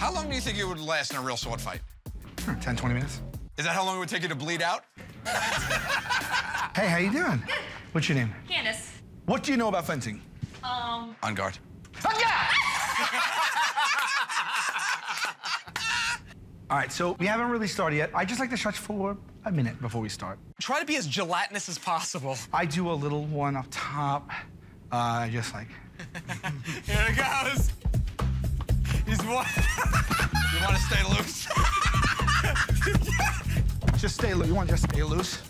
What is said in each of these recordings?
How long do you think it would last in a real sword fight? Hmm, 10, 20 minutes. Is that how long it would take you to bleed out? Hey, how you doing? Good. What's your name? Candace. What do you know about fencing? Um, On guard. All right, so we haven't really started yet. I just like to stretch for a minute before we start. Try to be as gelatinous as possible. I do a little one up top, uh, just like. Here it goes. He's one. You want to stay loose? Just stay loose. You want to just stay loose?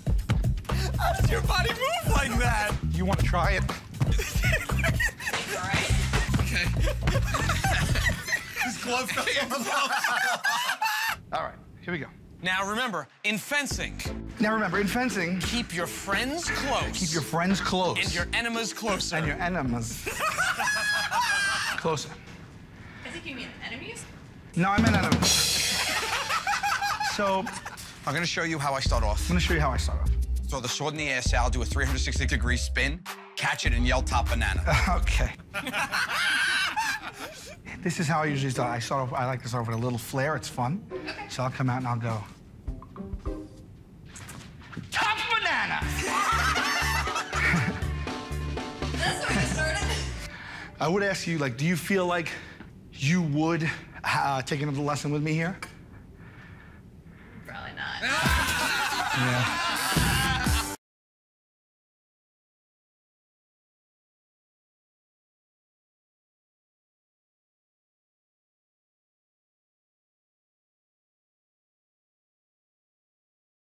How does your body move like that? You want to try it? all right. okay. His glove fell All right, here we go. Now remember, in fencing, Now remember, in fencing, keep your friends close. keep your friends close. and your enemies closer. and your enemies closer. I think you mean enemies? No, I meant enemies. so I'm I'm going to show you how I start off. I'm gonna show you how I start off. Throw the sword in the air, Sal, do a 360 degree spin, catch it, and yell top banana. Okay. this is how I usually start. I start off, I like to start off with a little flair. It's fun. So I'll come out and I'll go. Top banana! That's where you started? I would ask you, like, do you feel like you would uh, take another lesson with me here? Probably not. Yeah.